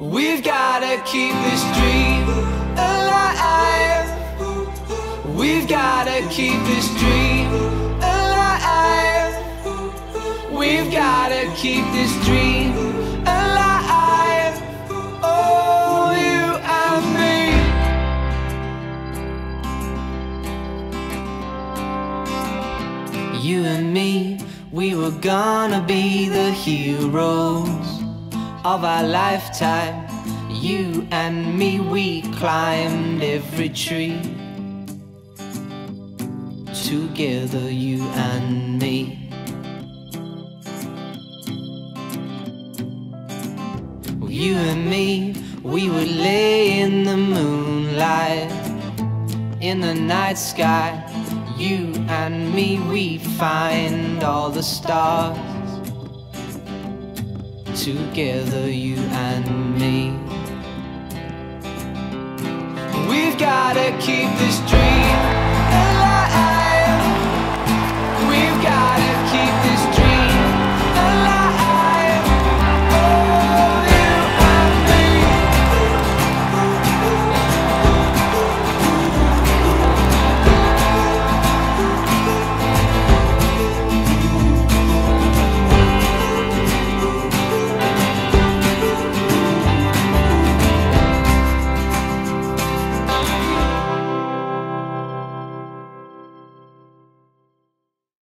We've gotta keep this dream alive. We've gotta keep this dream alive. We've gotta keep this dream alive. Oh, you and me. You and me, we were gonna be the heroes of our lifetime. You and me, we climbed every tree. Together, you and me. You and me, we would lay in the moonlight, in the night sky. You and me, we find all the stars together, you and me. We've gotta keep